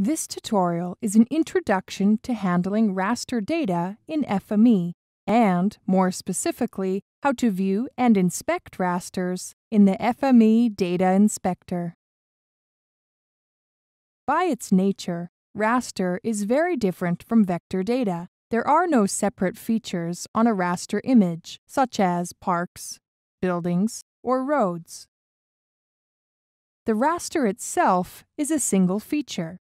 This tutorial is an introduction to handling raster data in FME and, more specifically, how to view and inspect rasters in the FME Data Inspector. By its nature, raster is very different from vector data. There are no separate features on a raster image, such as parks, buildings, or roads. The raster itself is a single feature.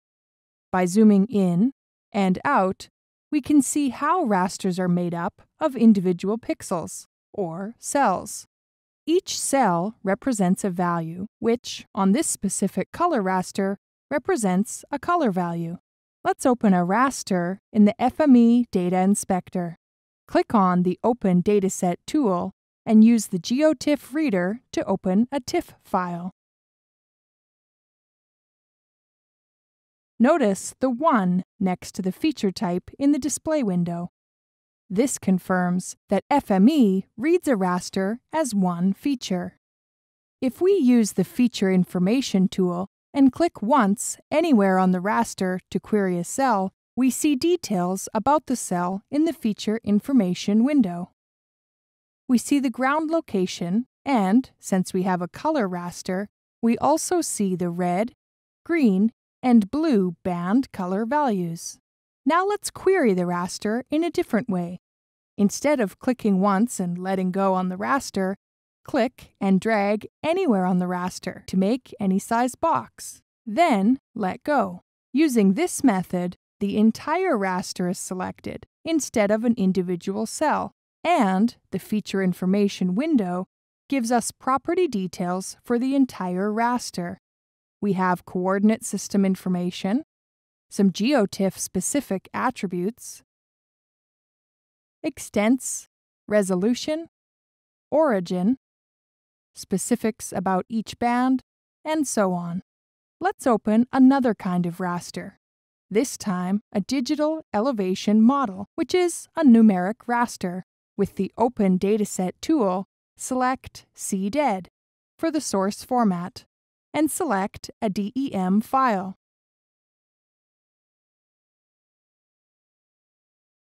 By zooming in and out, we can see how rasters are made up of individual pixels, or cells. Each cell represents a value, which, on this specific color raster, represents a color value. Let's open a raster in the FME Data Inspector. Click on the Open Dataset tool and use the GeoTIFF reader to open a TIFF file. Notice the 1 next to the feature type in the display window. This confirms that FME reads a raster as one feature. If we use the Feature Information tool and click once anywhere on the raster to query a cell, we see details about the cell in the Feature Information window. We see the ground location, and, since we have a color raster, we also see the red, green, and blue band color values. Now let's query the raster in a different way. Instead of clicking once and letting go on the raster, click and drag anywhere on the raster to make any size box. Then let go. Using this method, the entire raster is selected instead of an individual cell, and the feature information window gives us property details for the entire raster we have coordinate system information, some GeoTIFF specific attributes, extents, resolution, origin, specifics about each band, and so on. Let's open another kind of raster. This time, a digital elevation model, which is a numeric raster. With the Open Dataset tool, select CDED for the source format and select a DEM file.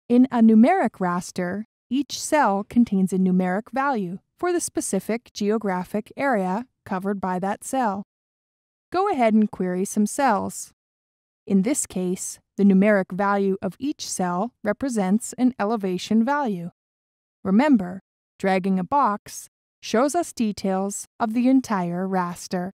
In a numeric raster, each cell contains a numeric value for the specific geographic area covered by that cell. Go ahead and query some cells. In this case, the numeric value of each cell represents an elevation value. Remember, dragging a box shows us details of the entire raster.